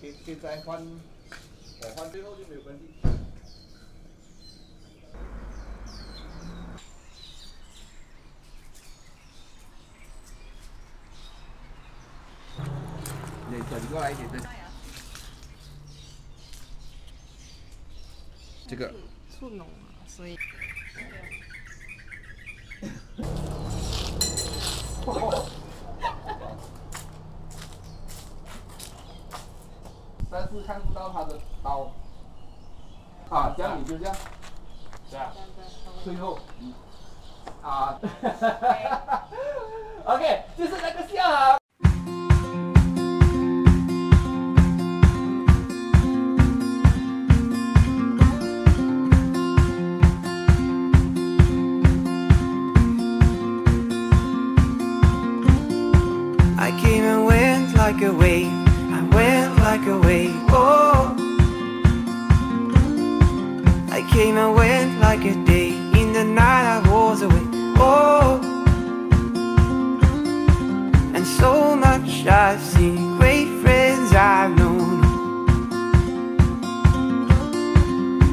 现现在换我换最后就没有关系。你转过来一点点。这个速浓啊，所以 但是看不到他的刀。啊，这样你就这样，这样，最后，嗯，啊，OK，就是那个笑啊。 I came and went like a wave. like a wave. Oh, I came and went like a day. In the night I was away. Oh, and so much I've seen. Great friends I've known,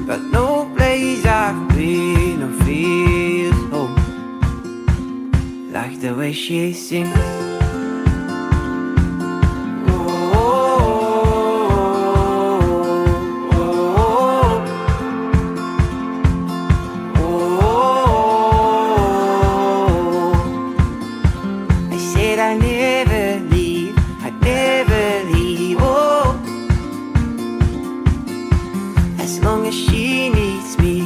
but no place I've been or feels home like the way she sings. Said I never leave, I never leave. Oh, as long as she needs me,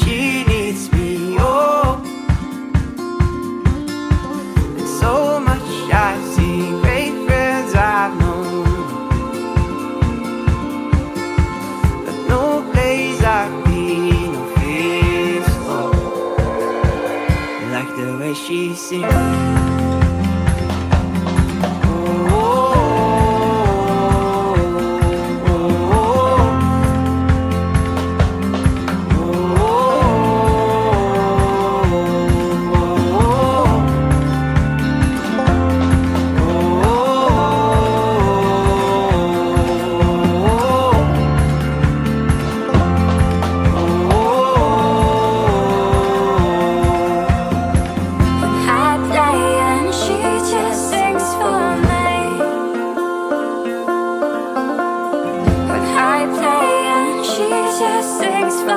she needs me. Oh, and so much I've seen, great friends I've known, but no place I've been no feels home like the way she sings. Just sings